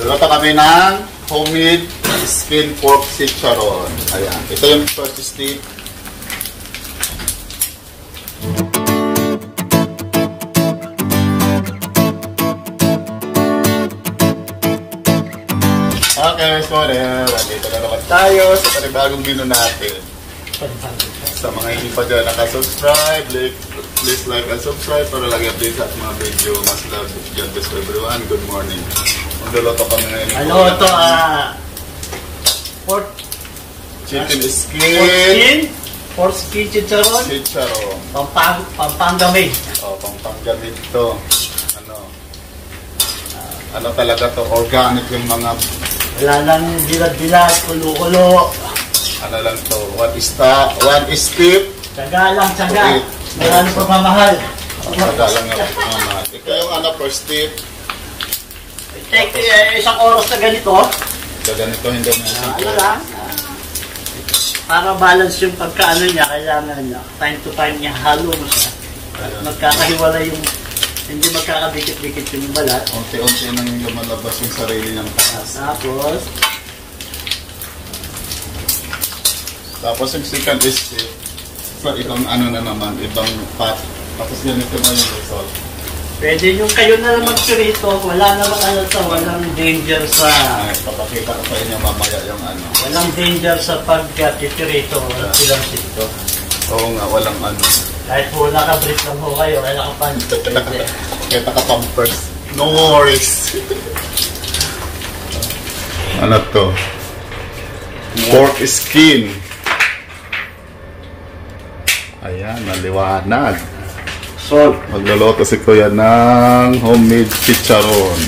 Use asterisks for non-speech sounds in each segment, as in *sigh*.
Luluto kami ng homemade skin pork chicharon. Ayan. Ito yung first step. Okay, so there. Nandito na naman tayo sa panibagong menu natin. Sa mga hindi pa dyan nakasubscribe, like, please like and subscribe para lagi update sa mga video. Mas love, God bless everyone. Good morning. Magluluto kami ngayon. ng Ano ito, ah... pork, Chicken pork skin. skin, pork skin chicharon, Chicharon. pampang, pampanggamit. O, pangpanggamit to. Ano? ah, ano talaga to? Organic yung mga, Wala nang dilad-dilad, kulo-kulo. ano lang to? One is ta, one is tip. Tsaga lang, tsaga. Wala nang pagmamahal. Taga lang yung mga. Ito yung ano, first tip. Take eh, isang oras na ganito. So, ganito hindi na Ah, ano lang. ah, para balance yung pagkaano niya, kailangan niya, time to time niya halo mo siya. Magkakahiwala yung, hindi magkakadikit-dikit yung balat. Unti-unti nang lumalabas yung sarili ng taas. Tapos, Tapos yung second is tip. Sa ibang ano na naman, ibang pot. Tapos ganito na yung result. Pwede yung kayo na lang magpirito, wala namang ano sa, walang danger sa, Ay, papakita ko sa inyo mamaya yung ano. walang danger sa pagpipirito o silang sito. Oo nga, walang ano. Kahit po nakabrit lang po kayo, *laughs* kaya nakapanto, pwede. Kita ka pampers. No worries. ano to? Pork skin. Ayan, naliwanag. Salt. Magluluto si Kuya ng homemade chicharon.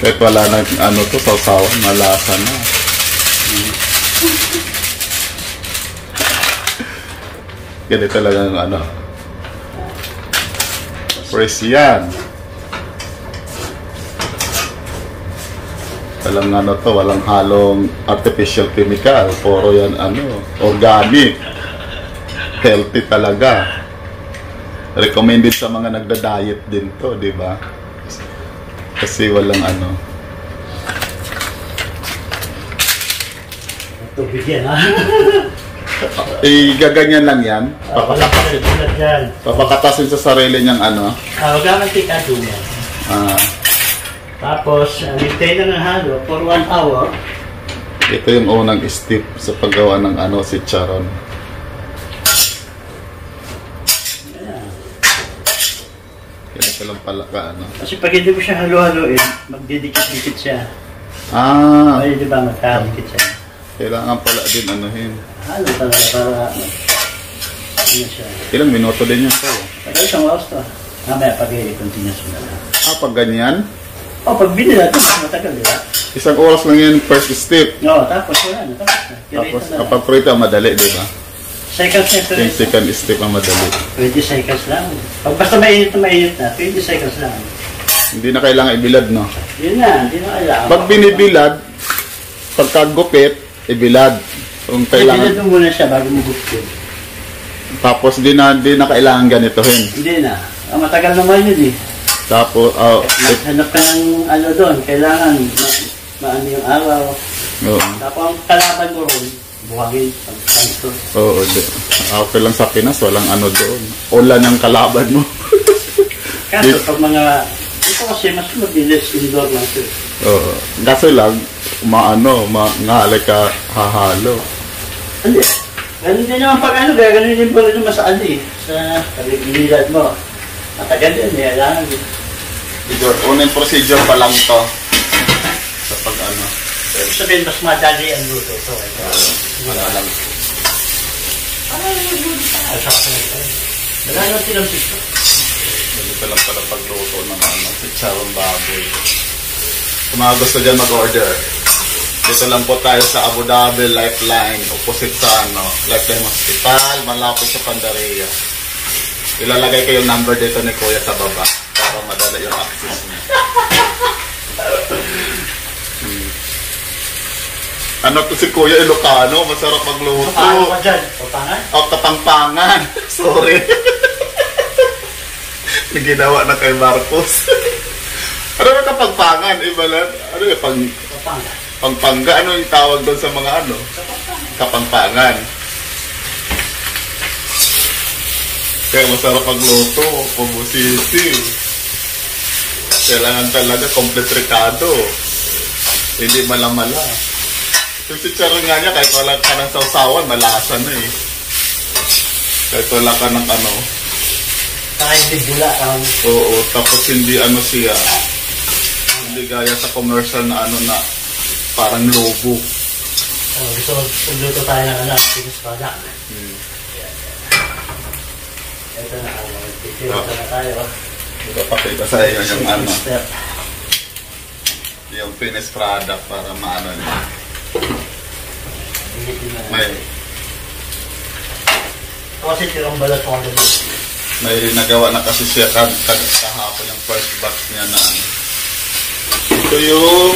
Kahit wala na ano to, sausawan, malasa na. Ganito talaga yung ano. Fresh yan. Walang ano to, walang halong artificial chemical. Puro yan ano, organic. Healthy talaga. Recommended sa mga nagda-diet din to, di ba? Kasi walang ano. Tubig yan, ha? Eh, gaganyan lang yan. Ah, wala pa rin tulad yan. Papakatasin sa sarili niyang ano. Ah, huwag naman tikado yan. ah, Tapos, hintay na ng halo for one hour. ito yung unang step sa paggawa ng ano, si Charon. Ganito lang pala ka, ano. Kasi pag hindi mo siya halo-haloin, magdidikit-dikit siya. Ah, Ay, di ba, magkakadikit siya. kailangan pala din anuhin. Halo talaga para, ano siya. Ilang minuto din yan sa'yo? Pag isang oras to, mamaya pag i-continuous mo na lang. Ah, pag ganyan, Oh, pag binila ito, mas matagal, di ba? isang oras lang yan first step. Oo, tapos wala na, tapos na. Tapos, kapag prito, madali, di ba? Seconds na ito. Yung second step ang madali. 20 seconds lang. Pag basta mainit na mainit na, 20 seconds lang. Hindi na kailangan ibilad, no? Yun na, hindi na kailangan. Pag binibilad, pagkagupit, ibilad. Kung Kailangan. kailangan, mo muna siya bago mo gupit. tapos di na, di na kailangan ganitohin. Hindi na. Ang matagal naman yun eh. Tapos, oh, it, Hanap ka ng ano doon. Kailangan ma maano yung araw. oo, Tapos ang kalaban mo ron, buhangin, pagkanto. oo, di. Okay lang sa Pinas, walang ano doon. Ulan ang kalaban mo. *laughs* Kaso pag mga, ito kasi mas mabilis indoor lang ito. Oo. Kaso lang, maano, ma, ngalay ka hahalo. Hindi. Ganun din naman pag ano, ganun din pala naman sa ano eh. Sa paligilid mo. Matagal din, eh. Kailangan din. Procedure, unang procedure pa lang to. Sa pag ano, Ibig sabihin, mas madali ang luto ito. wala lang. Ay, sa akin ito. Wala nang tinamsik ko. Ganito lang pala pagluto ng ano, sitsarong baboy. Kung mga gusto dyan mag-order, dito lang po tayo sa Abu Dhabi Lifeline, opposite sa ano, Lifeline Hospital, malapit sa Pandaria. Ilalagay ko yung number dito ni Kuya sa baba para madala yung access niya. *laughs* Ano to si Kuya Ilocano? Masarap magluto. Paano ka dyan? Papangan? O, kapangpangan. *laughs* Sorry. May ginawa na kay Marcos. *laughs* Ano ba kapagpangan? Iba lang. Ano yung pang, Kapanga. pangpangga? Ano yung tawag doon sa mga ano? Kapangpangan. Kaya masarap magluto. Pabusisi. Kailangan talaga complete recado. Hindi malamala. Yung chicharon nga niya, kahit wala ka ng sausawan, malasa na eh. Kahit wala ka ng ano. Saka hindi bula. Um, Oo, tapos hindi ano siya. Hindi gaya sa commercial na ano na parang lobo. oh, gusto magluto tayo ng ano, finished product. Hmm. Ito na, ano, magtitiro na tayo. Ipapakita sa iyo yung ano, Step. yung finished product para maano niya. May, Kasi tirang balat ko kagabi. may nagawa na kasi siya kahapon yung first batch niya na ano. Ito yung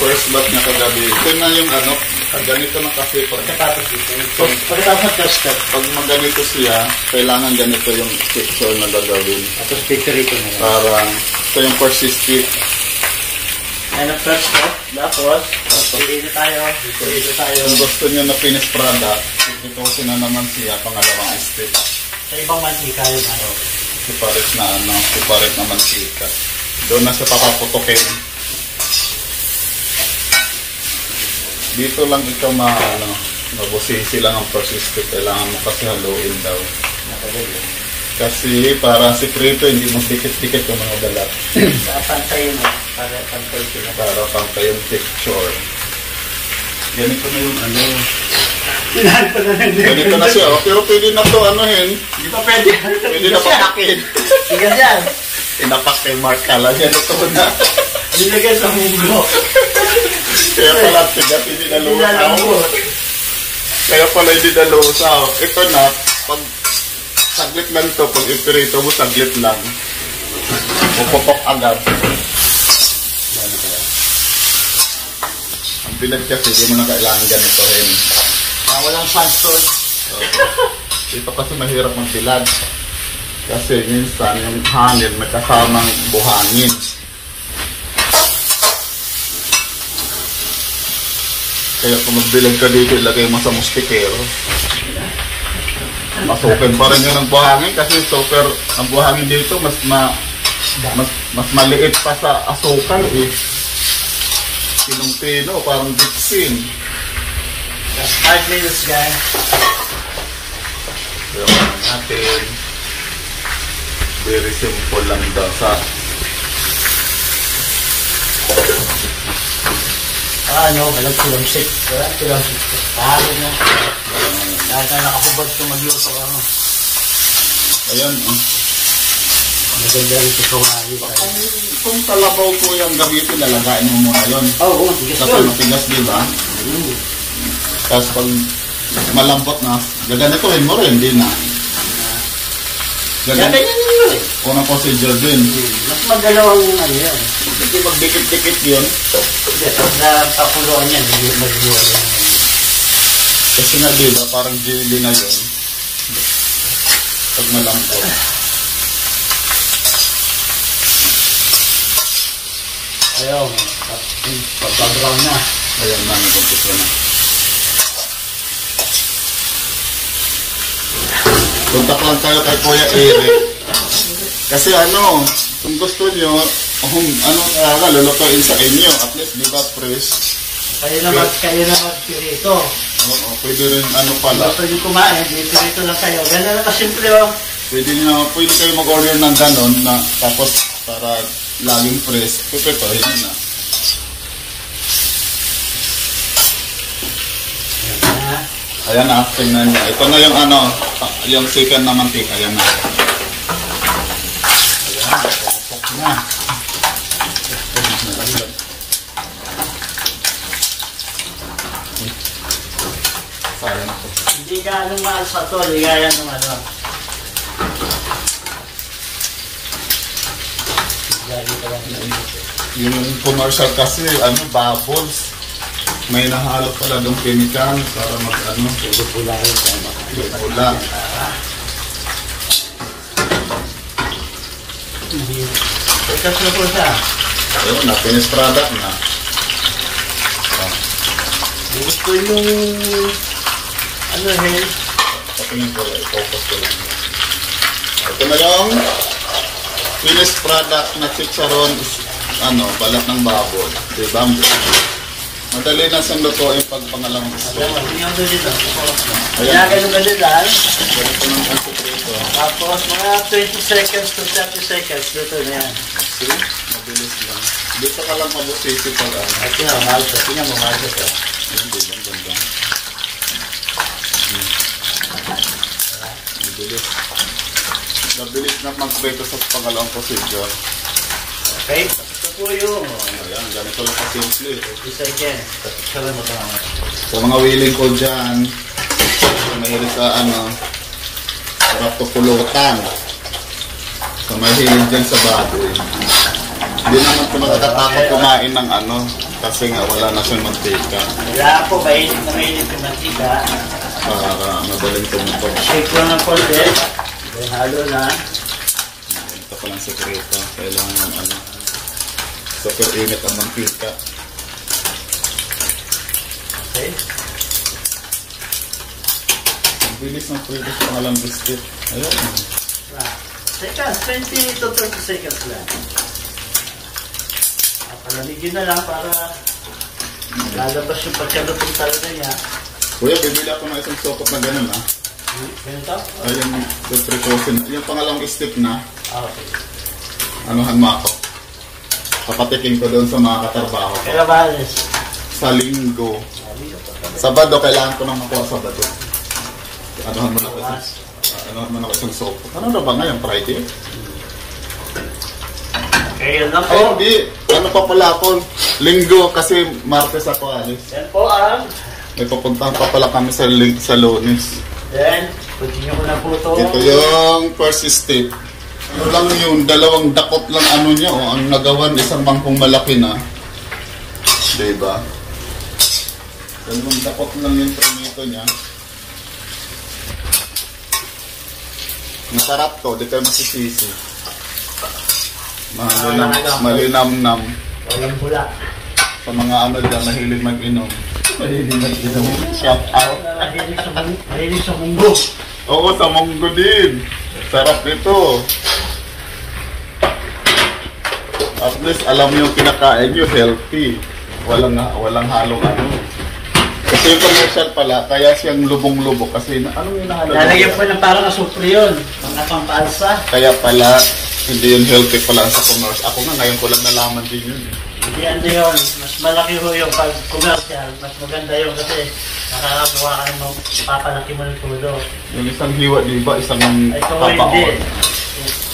first batch niya kagabi. Ito na yung ano, pag ganito na kasi pag, Pagkatapos dito. So, pagkatapos ng first step, pag maganito siya, kailangan ganito yung picture na gagawin. tapos picture ito na. Parang, ito yung persistent. And ang first step, tapos, piliin tayo, piliin tayo. Kung gusto niyo na finished product, ito kasi na naman siya, pangalawang step. Sa ibang mantika yun, ano. Siparit na ano, siparit na mantika. Doon na siya papaputokin. Dito lang ikaw ma, ano, mabusisi lang ang persistent. Kailangan mo kasi haluin daw. Nakagabi. Kasi para sikreto, hindi mo dikit-dikit yung mga balat. Sa pantay mo, para pantay sila. Para pang kayong picture. Ganito na yung ano. Ganito na siya. oh. Pero pwede na to ano hen. Hindi pa pwede. Pwede na patakin. Tigas yan. Inapak kay Mark Kala niya ito na. Nilagay sa munggo. Kaya pala tigas hindi na. Nilalambot. Kaya pala hindi na lusaw. Ito na, pag saglit lang to, pag ipirito mo, saglit lang. Pupupok agad. Ang bilad kasi, hindi mo na kailangan ganito rin. Ah, walang sandstone. Dito kasi mahirap magbilad. Kasi minsan yung hangin may kasamang buhangin. Kaya kung magbilad ka dito, ilagay mo sa mustikero. Masukin pa rin yun ang buhangin kasi super, ang buhangin dito mas ma, mas, mas maliit pa sa asukal eh. Pinong-pino, parang bitsin. Just five minutes, guys. Ano natin, very simple lang daw sa Ah, ano, walang tulamsik. Walang tulamsik. Talo na. Dahil na nakahubad ko magluto ka. ano. Ayan, oh. Maganda rin sa kawali. Kung, kung talabaw po yung gamitin, nalagain mo muna yun. Oo, oh, tigas Kasi matigas, di ba? Mm. Tapos pag malambot na, gaganituin mo rin, di na. Kaya Gagan ganyan yun eh. unang procedure din. Mas madalawang ano yan. Kasi pag dikit-dikit yun, Hindi, pag napakuluan yan, hindi magluwa yan. Kasi nga di ba, parang jelly na yun. Pag malambot. Ayaw, pagbabraw na. Ayan na, nagkumpisa na. Contact lang tayo kay Kuya Eric. Kasi ano, kung gusto nyo, kung ano talaga, lulutuin sa inyo. At least, di ba, fresh? Kayo na mag, kayo na magpirito. Oo, pwede rin ano pala. Gusto nyo kumain, dipirito lang kayo. Ganun lang kasimple oh. Pwede nyo, pwede kayo mag-order ng ganon na tapos para laging fresh. Pipetohin na. Ah, Ayan na, tingnan nyo. Ito na yung ano, yung chicken na mantika. Ayan na. na. Sayang ako. Hindi ka anong mahal sa to, ligaya ng ano. Yung commercial kasi, ano, bubbles. May nahalo pala ng chemical para mag, ano, pula yun sa mga. pula. Ikas na po siya. Ayun na, finished product na. Gusto yung... Ano eh? Patingin ko, i-focus ko lang. Ito na yung finished product na chicharon is, ano, balat ng baboy. Diba? Madali na siyang lutuin pag mo, tingnan ko dito. Ayan. Ganun ganun lang. Ganito lang ang sekreto. Tapos mga 20 seconds to 30 seconds. Dito na yan. See? Mabilis lang. Dito ka lang mabusisi pag ano. At yun, mahal siya. Tingnan mo, mahal siya. Ayun, diba? Ganda. Hmm. Mabilis. Mabilis na mag-prito sa pangalawang procedure. Okay? Na po yung... Ayan, ganito lang ka-simple. 30 seconds. Tapos ka lang mo ito. Sa mga willing ko dyan, sa mahilig sa ano, sarap to pulutan. Sa mahilig dyan sa baboy. Hindi naman ko nakakatakot kumain ng ano, kasi nga wala na siyang mantika. Wala po, mainit na mainit yung mantika. Para madaling tumutok. Shake lang ng konti. Then halo na. Ito pa lang sekreto. Kailangan ano, super init ang mantika. Okay? Ang bilis ng pwede sa pangalang biscuit. Ayun. Na. Seconds, 20 to 30 seconds lang. Ah, Palamigin na lang para lalabas yung pagkalutong talaga niya. Kuya, bibili ako ng isang sokot na ganun ah. Ganito? Ayun, the precaution. Yung pangalawang step na, Ah, okay. anuhan mo ako. Papatikin ko doon sa mga katrabaho ko. Kaya balis. Sa linggo. Sabado, kailangan ko nang makuha Sabado. Anuhan mo na ako ah, anuhan mo na ako isang soap. Ano na ba ngayon, Friday? Okay, yun lang Ay, po. hindi. Ano pa pala ako? Linggo, kasi Martes ako alis. Yan po ang. May papuntahan pa pala kami sa, sa Lunes. Then, continue ko na po ito. Ito yung first step. Ano lang yun, dalawang dakot lang ano niya, oh, ang nagawan, isang mangkong malaki na. Diba? Dalawang dakot lang yung prinito niya. Masarap to, di kayo masisisi. Malinam, malinam-nam. Walang bula. Sa mga ano dyan, mahilig mag-inom. Shout out. Mahilig sa munggo. Oo, sa munggo din. Sarap nito. At least alam niyo kinakain niyo healthy. Walang walang halong ano. Kasi yung commercial pala, kaya siyang lubong-lubog kasi na, anong inahalo? Lalagyan po ng parang asupre yun. Mga pampalsa. Kaya pala, hindi yun healthy pala sa commercial. Ako nga ngayon ko lang nalaman din yun. eh. Hindi ano yun. Mas malaki ho yung pag commercial. Mas maganda yun kasi nakakabuha ka ng papalaki mo ng tulo. Yung isang hiwa, di ba? Isang Ito ho hindi.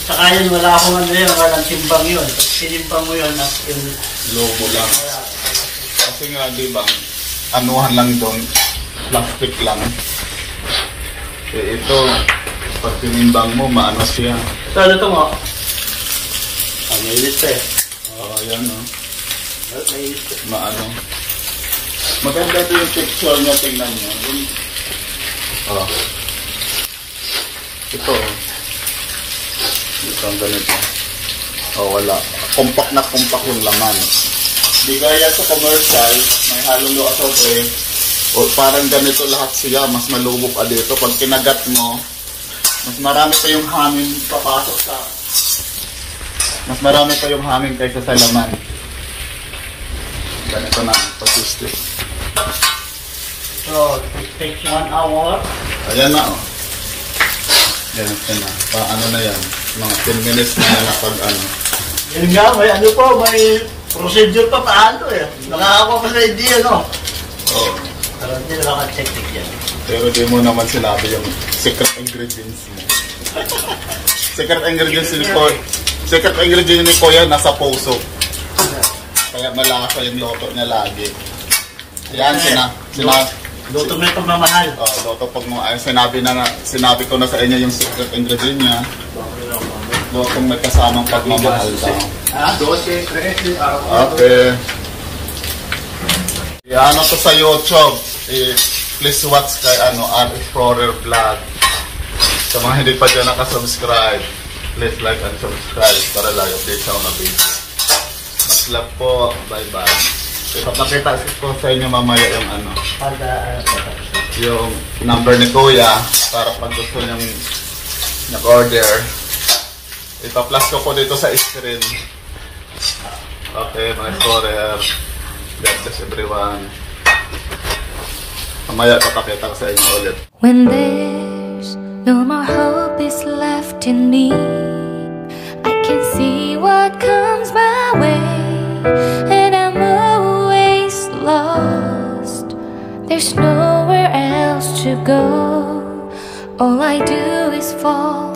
Saka yun, wala akong ano yun. Walang timbang yun. Pag tinimbang mo yun, as yun. Lobo lang. Kasi nga, di ba, anuhan lang doon, plastic lang. Eh, ito, pag tinimbang mo, maano siya. So, ano ito mo? May list eh. Oo, oh, yan, oh. May. Maano. Maganda din yung picture niya, tingnan niyo. Oh. Ito. Ito ang ganito. Oh, wala. Compact na compact yung laman. Di gaya sa commercial, may halong luwa sobre. O parang ganito lahat siya, mas malubog pa dito. Pag kinagat mo, mas marami pa yung hangin papasok sa... Mas marami pa yung hangin kaysa sa laman. Ganito na, pasistis. So, it takes one hour. Ayan na, oh. Ganito na. Paano na yan? Mga 10 minutes na yan pag ano. Yun nga, may ano po, may procedure pa paano eh. Nakakakuha pa sa idea, no? Oh. Pero hindi na maka-check-check yan. Pero di mo naman sinabi yung secret ingredients mo. *laughs* secret ingredients ni Ko Secret ingredient ni Kuya nasa puso. Kaya malasa yung loto niya lagi. Yan, sina, sina, Luto may pagmamahal. oh, loto pag mo, ay, sinabi na, na, sinabi ko na sa inyo yung secret ingredient niya. Lotong may kasamang pagmamahal daw. Ha? 12, 13, araw. Okay. Yan ano to sa YouTube. Eh, please watch kay ano, Art Explorer Vlog. Sa mga hindi pa dyan nakasubscribe, please like and subscribe para lang update sa mga video. Luck po. Bye-bye. Ipapakita ko sa inyo mamaya yung ano, yung number ni Kuya para pag gusto niyang nag-order. Ipa-plus ko po dito sa screen. Okay, mga explorer. God bless everyone. Mamaya papakita ko sa inyo ulit. When there's no more hope is left in me, I can see what comes There's nowhere else to go. All I do is fall